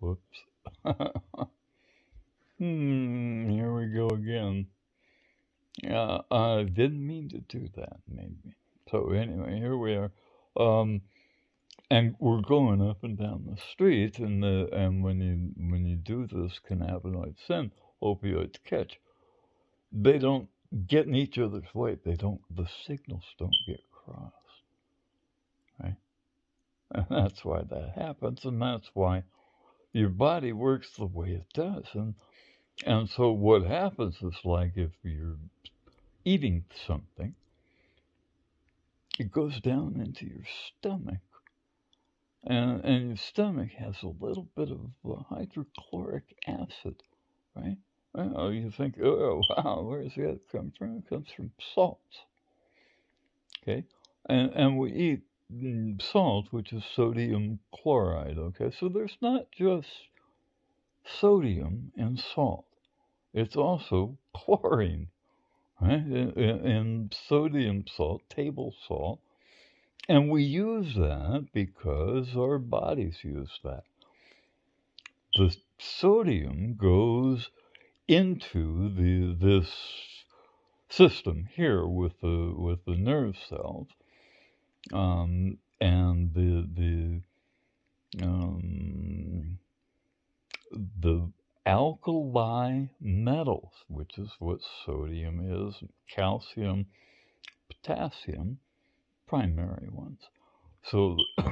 Whoops. hmm, here we go again. Yeah, I didn't mean to do that, maybe. So anyway, here we are. Um, and we're going up and down the street, and the and when you when you do this cannabinoid send opioids catch, they don't get in each other's way. They don't. The signals don't get crossed, right? And that's why that happens, and that's why your body works the way it does. And and so what happens is like if you're eating something, it goes down into your stomach and, and your stomach has a little bit of uh, hydrochloric acid, right? Well, you think, oh, wow, where does that come from? It comes from salt, okay? And, and we eat salt, which is sodium chloride, okay? So there's not just sodium in salt, it's also chlorine, right? And sodium salt, table salt, and we use that because our bodies use that. The sodium goes into the this system here with the with the nerve cells, um, and the the um, the alkali metals, which is what sodium is, calcium, potassium, primary ones. So, uh,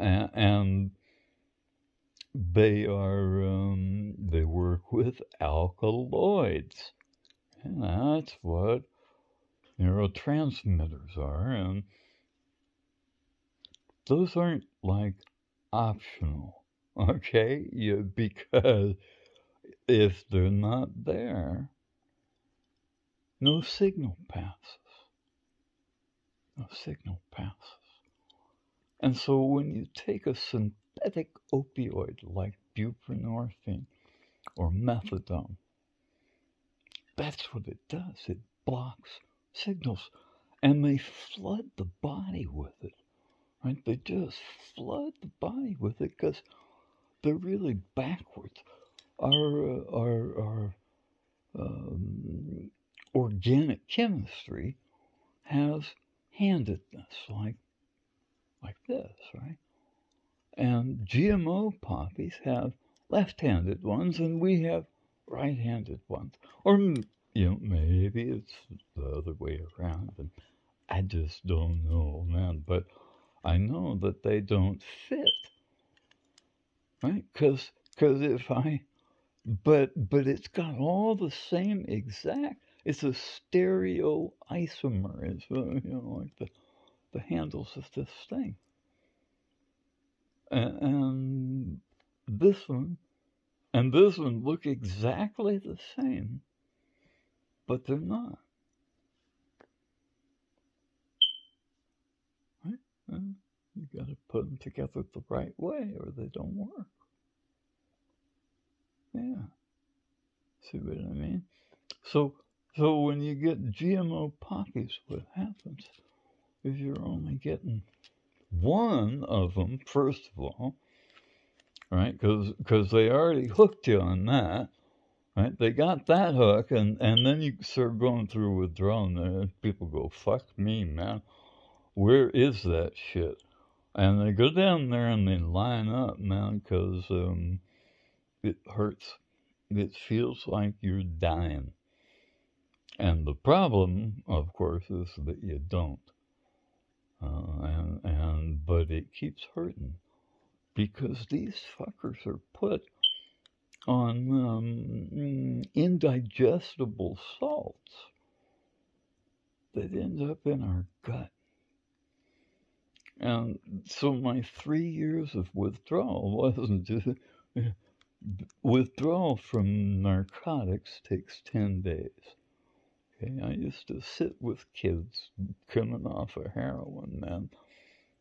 and, and, they are um, they work with alkaloids. And that's what neurotransmitters are, and those aren't like optional, okay? You, because if they're not there, no signal passes no signal passes. And so when you take a synthetic opioid like buprenorphine or methadone, that's what it does. It blocks signals and they flood the body with it. Right? They just flood the body with it because they're really backwards. Our, uh, our, our um, organic chemistry has handedness, like like this, right? And GMO poppies have left-handed ones, and we have right-handed ones, or you know maybe it's the other way around, and I just don't know, man. But I know that they don't fit, right? Because because if I, but but it's got all the same exact it's a stereoisomer. It's uh, you know like the the handles of this thing. And, and this one and this one look exactly the same, but they're not. Right? And you got to put them together the right way, or they don't work. Yeah. See what I mean? So so when you get GMO poppies, what happens is you're only getting one of them, first of all, right? Because they already hooked you on that, right? They got that hook, and, and then you start going through withdrawal, and people go, fuck me, man. Where is that shit? And they go down there and they line up, man, because um, it hurts. It feels like you're dying. And the problem, of course, is that you don't. Uh, and, and but it keeps hurting because these fuckers are put on um, indigestible salts that end up in our gut. And so my three years of withdrawal wasn't just withdrawal from narcotics takes 10 days. Okay, I used to sit with kids coming off of heroin, man.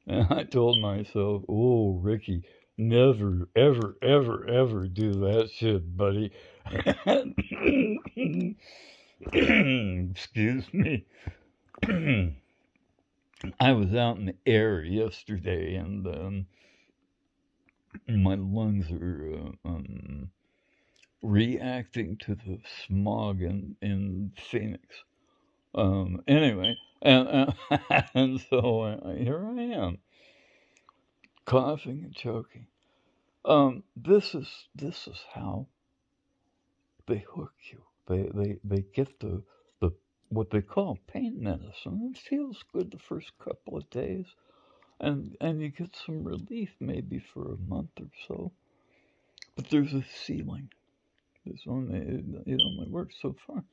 And I told myself, oh, Ricky, never, ever, ever, ever do that shit, buddy. Excuse me. I was out in the air yesterday and um, my lungs are uh, um, reacting to the smog in, in Phoenix. Um, anyway, and, and, and so uh, here I am, coughing and choking. Um, this is this is how they hook you. They they they get the the what they call pain medicine. It feels good the first couple of days, and and you get some relief maybe for a month or so. But there's a ceiling. There's only it, it only works so far.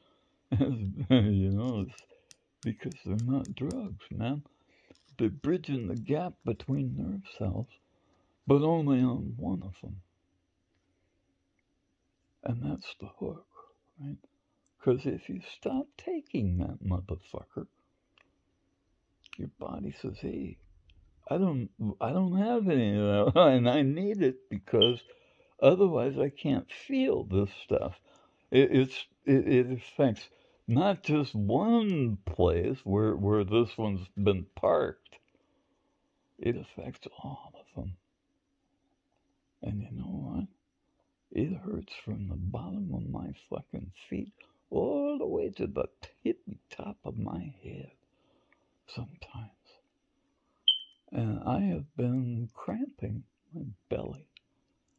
you know, it's because they're not drugs, man. They're bridging the gap between nerve cells, but only on one of them. And that's the hook, right? Because if you stop taking that motherfucker, your body says, "Hey, I don't, I don't have any of that, and I need it because otherwise I can't feel this stuff." It, it's, it, it affects not just one place where where this one's been parked. It affects all of them. And you know what? It hurts from the bottom of my fucking feet all the way to the tippy top of my head sometimes. And I have been cramping my belly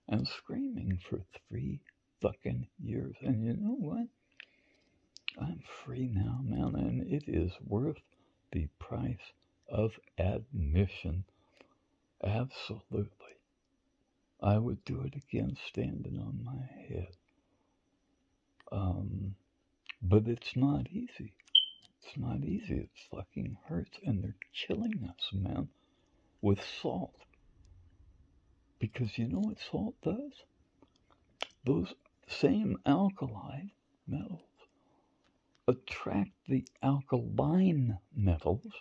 and screaming for three fucking years. And you know what? I'm free now, man, and it is worth the price of admission. Absolutely. I would do it again standing on my head. Um, but it's not easy. It's not easy. It fucking hurts. And they're killing us, man, with salt. Because you know what salt does? Those same alkali metals attract the alkaline metals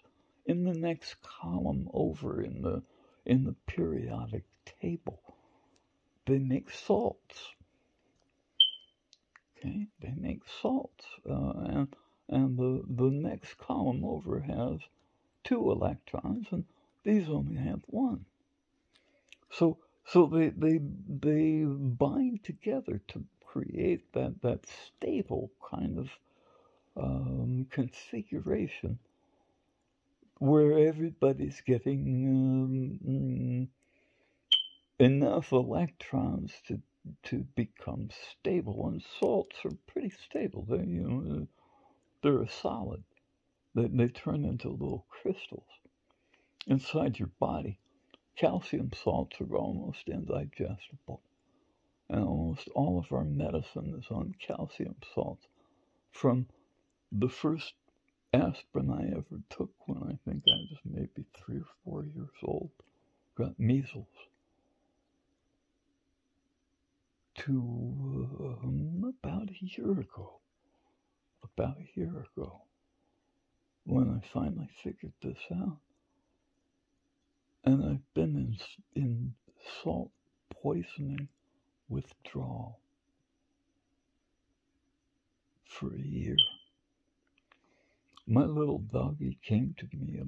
in the next column over in the in the periodic table. They make salts. Okay, they make salts, uh, and and the the next column over has two electrons, and these only have one. So so they they they bind together to create that that stable kind of um, configuration where everybody's getting um, enough electrons to to become stable. And salts are pretty stable. They you know they're a solid. They they turn into little crystals inside your body. Calcium salts are almost indigestible. And almost all of our medicine is on calcium salts from the first aspirin I ever took when I think I was maybe three or four years old, got measles, to um, about a year ago. About a year ago, when I finally figured this out. And I've been in, in salt poisoning withdrawal for a year. My little doggie came to me